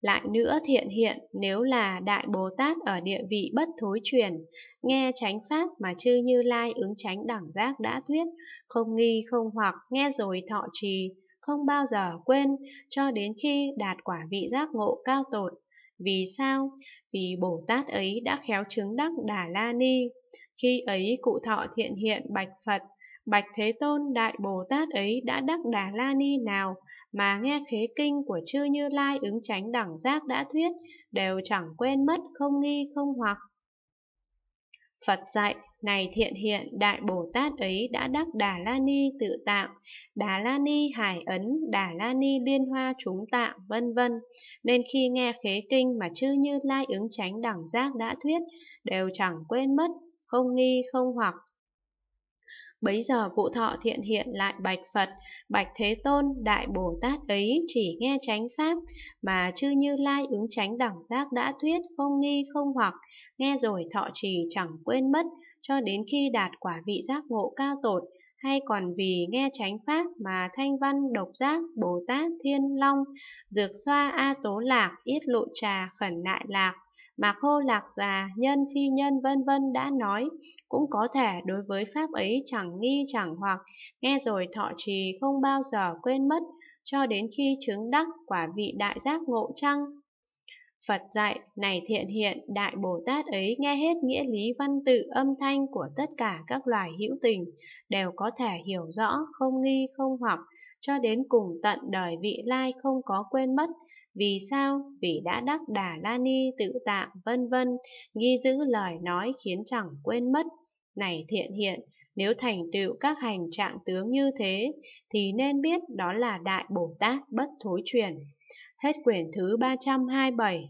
Lại nữa thiện hiện nếu là Đại Bồ Tát ở địa vị bất thối truyền, nghe chánh pháp mà chư Như Lai ứng chánh đẳng giác đã thuyết, không nghi không hoặc nghe rồi thọ trì, không bao giờ quên cho đến khi đạt quả vị giác ngộ cao tột. Vì sao? Vì Bồ Tát ấy đã khéo chứng đắc Đà La Ni. Khi ấy cụ thọ thiện hiện bạch Phật, Bạch Thế Tôn Đại Bồ Tát ấy đã đắc Đà La Ni nào mà nghe khế kinh của chư Như Lai ứng chánh đẳng giác đã thuyết, đều chẳng quên mất, không nghi, không hoặc. Phật dạy, này thiện hiện Đại Bồ Tát ấy đã đắc Đà La Ni tự tạng, Đà La Ni hải ấn, Đà La Ni liên hoa chúng tạng, vân vân. Nên khi nghe khế kinh mà chư Như Lai ứng chánh đẳng giác đã thuyết, đều chẳng quên mất, không nghi, không hoặc, Bấy giờ cụ thọ thiện hiện lại bạch Phật, bạch Thế Tôn, Đại Bồ Tát ấy chỉ nghe chánh pháp, mà chư như lai ứng chánh đẳng giác đã thuyết không nghi không hoặc, nghe rồi thọ trì chẳng quên mất, cho đến khi đạt quả vị giác ngộ cao tột, hay còn vì nghe chánh pháp mà thanh văn độc giác Bồ Tát Thiên Long, dược xoa A Tố Lạc, yết lộ trà khẩn nại lạc, Mạc Hô Lạc Già, Nhân Phi Nhân vân vân đã nói, cũng có thể đối với pháp ấy chẳng nghi chẳng hoặc, nghe rồi thọ trì không bao giờ quên mất, cho đến khi chứng đắc quả vị đại giác ngộ trăng. Phật dạy, này thiện hiện, Đại Bồ Tát ấy nghe hết nghĩa lý văn tự âm thanh của tất cả các loài hữu tình, đều có thể hiểu rõ, không nghi, không hoặc, cho đến cùng tận đời vị lai không có quên mất. Vì sao? Vì đã đắc Đà La Ni tự tạng, vân vân, ghi giữ lời nói khiến chẳng quên mất. Này thiện hiện, nếu thành tựu các hành trạng tướng như thế, thì nên biết đó là Đại Bồ Tát bất thối truyền. Hết quyển thứ 327